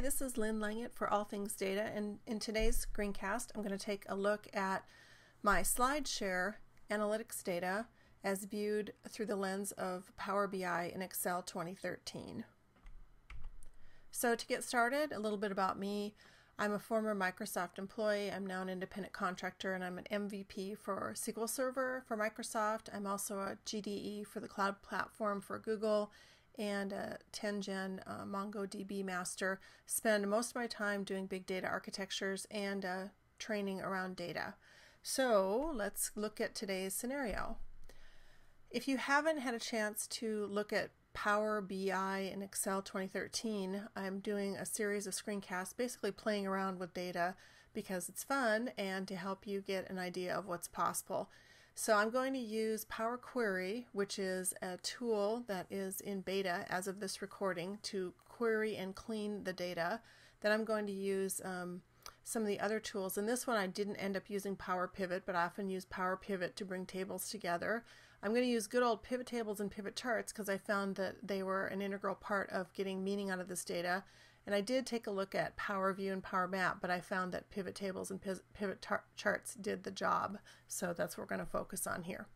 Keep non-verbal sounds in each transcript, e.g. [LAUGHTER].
Hi, this is Lynn Langit for All Things Data, and in today's screencast, I'm going to take a look at my SlideShare analytics data as viewed through the lens of Power BI in Excel 2013. So to get started, a little bit about me. I'm a former Microsoft employee. I'm now an independent contractor and I'm an MVP for SQL Server for Microsoft. I'm also a GDE for the cloud platform for Google and a 10 gen uh, MongoDB master. Spend most of my time doing big data architectures and uh, training around data. So let's look at today's scenario. If you haven't had a chance to look at Power BI in Excel 2013, I'm doing a series of screencasts basically playing around with data because it's fun and to help you get an idea of what's possible. So I'm going to use Power Query, which is a tool that is in beta as of this recording to query and clean the data. Then I'm going to use um, some of the other tools. In this one, I didn't end up using Power Pivot, but I often use Power Pivot to bring tables together. I'm going to use good old pivot tables and pivot charts because I found that they were an integral part of getting meaning out of this data. And I did take a look at Power View and Power Map, but I found that pivot tables and pivot charts did the job. So that's what we're going to focus on here.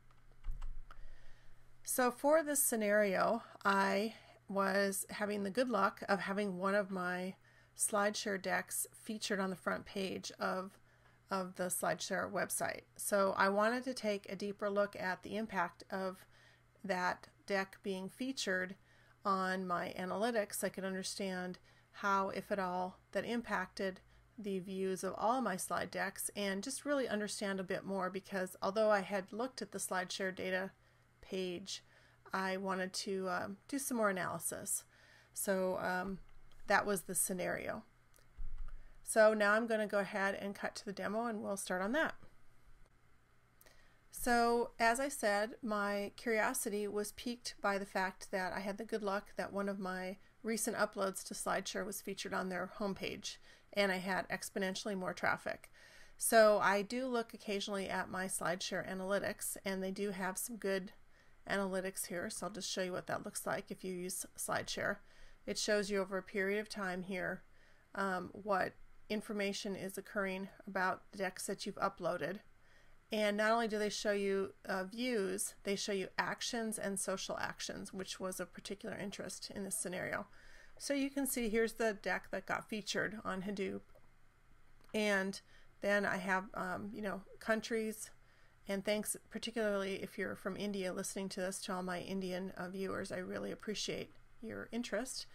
So for this scenario, I was having the good luck of having one of my SlideShare decks featured on the front page of, of the SlideShare website. So I wanted to take a deeper look at the impact of that deck being featured on my analytics. I could understand how, if at all, that impacted the views of all my slide decks and just really understand a bit more because although I had looked at the SlideShare data page, I wanted to um, do some more analysis. So um, that was the scenario. So now I'm going to go ahead and cut to the demo and we'll start on that. So as I said, my curiosity was piqued by the fact that I had the good luck that one of my recent uploads to SlideShare was featured on their homepage and I had exponentially more traffic. So I do look occasionally at my SlideShare analytics and they do have some good analytics here. So I'll just show you what that looks like if you use SlideShare. It shows you over a period of time here um, what information is occurring about the decks that you've uploaded. And not only do they show you uh, views, they show you actions and social actions, which was of particular interest in this scenario. So you can see here's the deck that got featured on Hadoop. And then I have, um, you know, countries. And thanks, particularly if you're from India listening to this, to all my Indian uh, viewers, I really appreciate your interest.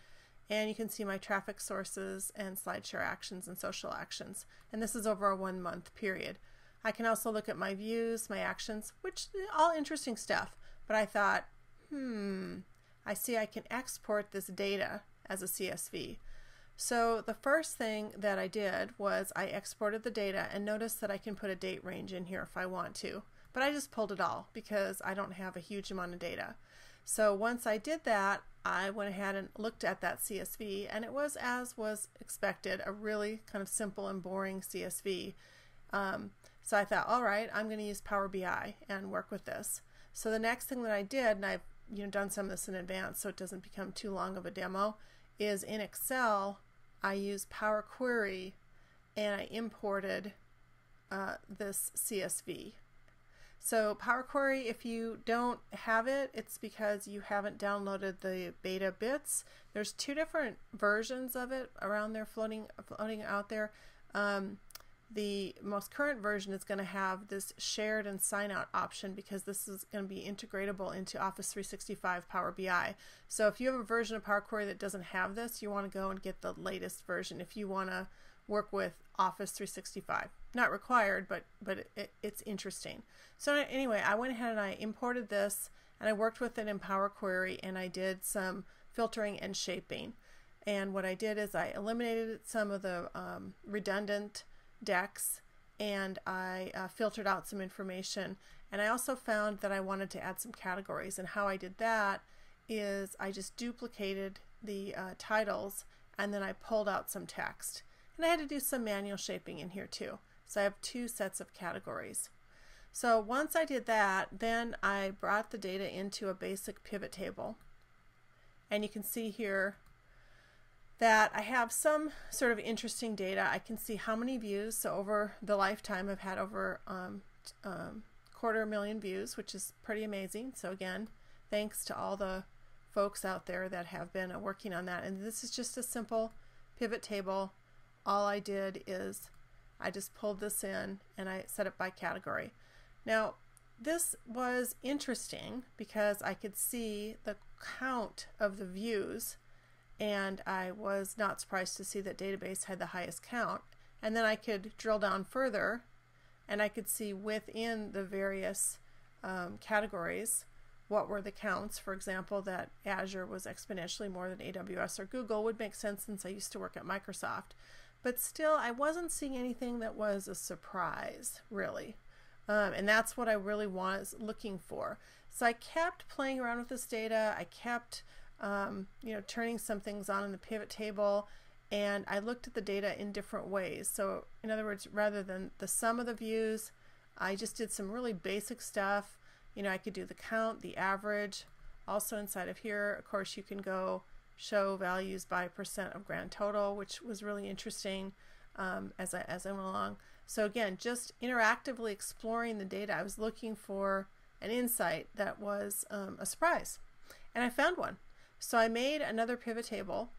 And you can see my traffic sources and SlideShare actions and social actions. And this is over a one month period. I can also look at my views, my actions, which all interesting stuff. But I thought, hmm, I see I can export this data as a CSV. So the first thing that I did was I exported the data and noticed that I can put a date range in here if I want to. But I just pulled it all because I don't have a huge amount of data. So once I did that, I went ahead and looked at that CSV and it was as was expected, a really kind of simple and boring CSV. Um, so I thought, all right, I'm going to use Power BI and work with this. So the next thing that I did, and I've you know done some of this in advance so it doesn't become too long of a demo, is in Excel I use Power Query and I imported uh, this CSV. So Power Query, if you don't have it, it's because you haven't downloaded the beta bits. There's two different versions of it around there floating floating out there. Um, the most current version is going to have this shared and sign out option because this is going to be integratable into Office 365 Power BI. So if you have a version of Power Query that doesn't have this, you want to go and get the latest version if you want to work with Office 365. Not required, but but it, it, it's interesting. So anyway, I went ahead and I imported this and I worked with it in Power Query and I did some filtering and shaping. And what I did is I eliminated some of the um, redundant decks and I uh, filtered out some information. And I also found that I wanted to add some categories. And how I did that is I just duplicated the uh, titles and then I pulled out some text. And I had to do some manual shaping in here too. So I have two sets of categories. So once I did that, then I brought the data into a basic pivot table. And you can see here that I have some sort of interesting data. I can see how many views. So over the lifetime, I've had over um, um, quarter million views, which is pretty amazing. So again, thanks to all the folks out there that have been uh, working on that. And this is just a simple pivot table. All I did is I just pulled this in and I set it by category. Now, this was interesting because I could see the count of the views and I was not surprised to see that database had the highest count. And then I could drill down further and I could see within the various um, categories what were the counts. For example, that Azure was exponentially more than AWS or Google would make sense since I used to work at Microsoft. But still, I wasn't seeing anything that was a surprise, really. Um, and that's what I really was looking for. So I kept playing around with this data. I kept um, you know, turning some things on in the pivot table and I looked at the data in different ways. So in other words, rather than the sum of the views, I just did some really basic stuff. You know, I could do the count, the average. Also inside of here, of course, you can go show values by percent of grand total, which was really interesting um, as, I, as I went along. So again, just interactively exploring the data, I was looking for an insight that was um, a surprise. And I found one. So I made another pivot table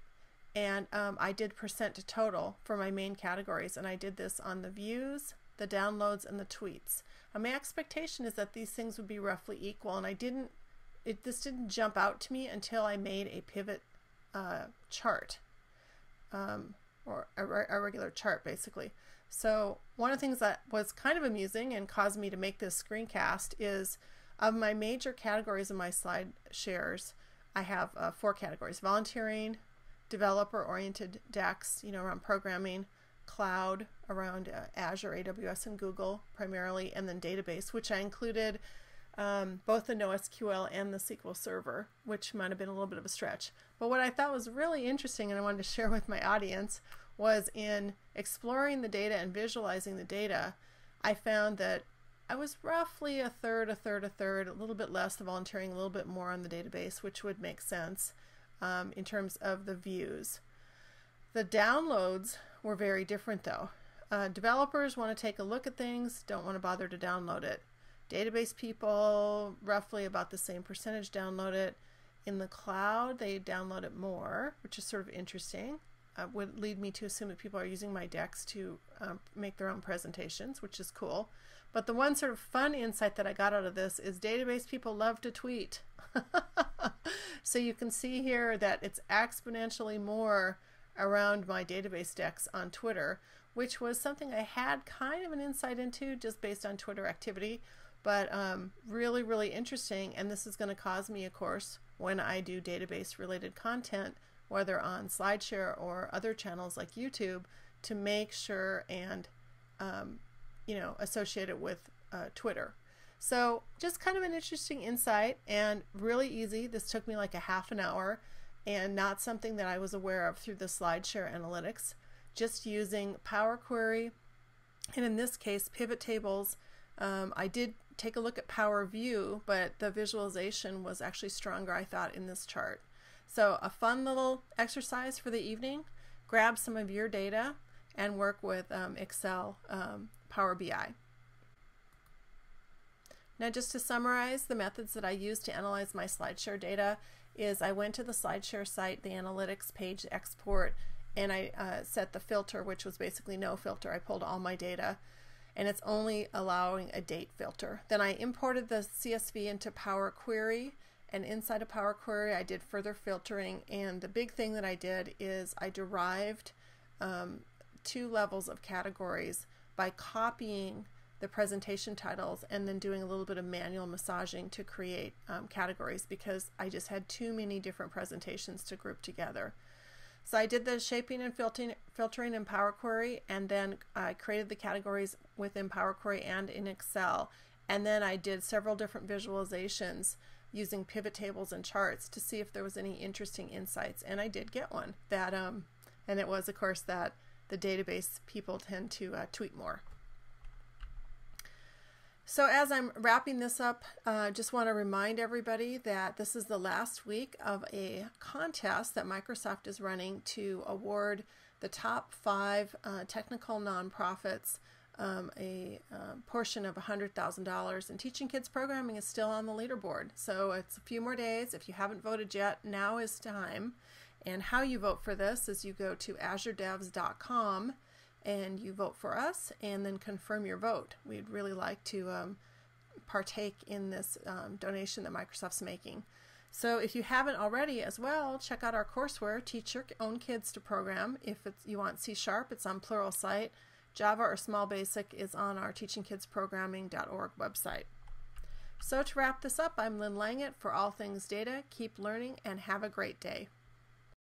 and um, I did percent to total for my main categories and I did this on the views, the downloads, and the tweets. And my expectation is that these things would be roughly equal and I didn't, it, this didn't jump out to me until I made a pivot uh, chart um, or a, a regular chart basically. So one of the things that was kind of amusing and caused me to make this screencast is of my major categories in my slide shares, I have uh, four categories volunteering, developer oriented decks, you know, around programming, cloud, around uh, Azure, AWS, and Google primarily, and then database, which I included um, both the NoSQL and the SQL Server, which might have been a little bit of a stretch. But what I thought was really interesting and I wanted to [LAUGHS] share with my audience was in exploring the data and visualizing the data, I found that I was roughly a third, a third, a third, a little bit less the volunteering, a little bit more on the database, which would make sense um, in terms of the views. The downloads were very different though. Uh, developers want to take a look at things, don't want to bother to download it. Database people, roughly about the same percentage, download it. In the cloud, they download it more, which is sort of interesting. Uh, would lead me to assume that people are using my decks to um, make their own presentations, which is cool. But the one sort of fun insight that I got out of this is database people love to tweet. [LAUGHS] so you can see here that it's exponentially more around my database decks on Twitter, which was something I had kind of an insight into just based on Twitter activity, but um, really, really interesting. And this is going to cause me, of course, when I do database related content, whether on SlideShare or other channels like YouTube, to make sure and um, you know, associate it with uh, Twitter. So just kind of an interesting insight and really easy. This took me like a half an hour and not something that I was aware of through the SlideShare analytics. Just using Power Query and in this case pivot tables. Um, I did take a look at Power View, but the visualization was actually stronger, I thought, in this chart. So a fun little exercise for the evening. Grab some of your data and work with um, Excel um, Power BI. Now just to summarize the methods that I used to analyze my SlideShare data is I went to the SlideShare site, the analytics page export, and I uh, set the filter, which was basically no filter. I pulled all my data and it's only allowing a date filter. Then I imported the CSV into Power Query and inside of Power Query I did further filtering and the big thing that I did is I derived um, two levels of categories by copying the presentation titles and then doing a little bit of manual massaging to create um, categories because I just had too many different presentations to group together. So I did the shaping and filtering, filtering in Power Query and then I created the categories within Power Query and in Excel. And then I did several different visualizations using pivot tables and charts to see if there was any interesting insights. And I did get one that, um, and it was of course that the database people tend to uh, tweet more. So, as I'm wrapping this up, I uh, just want to remind everybody that this is the last week of a contest that Microsoft is running to award the top five uh, technical nonprofits um, a uh, portion of $100,000. And Teaching Kids Programming is still on the leaderboard. So, it's a few more days. If you haven't voted yet, now is time. And how you vote for this is you go to azuredevs.com and you vote for us and then confirm your vote. We'd really like to um, partake in this um, donation that Microsoft's making. So if you haven't already as well, check out our courseware, Teach Your Own Kids to Program. If you want C Sharp, it's on Pluralsight. Java or Small Basic is on our teachingkidsprogramming.org website. So to wrap this up, I'm Lynn Langit for All Things Data. Keep learning and have a great day.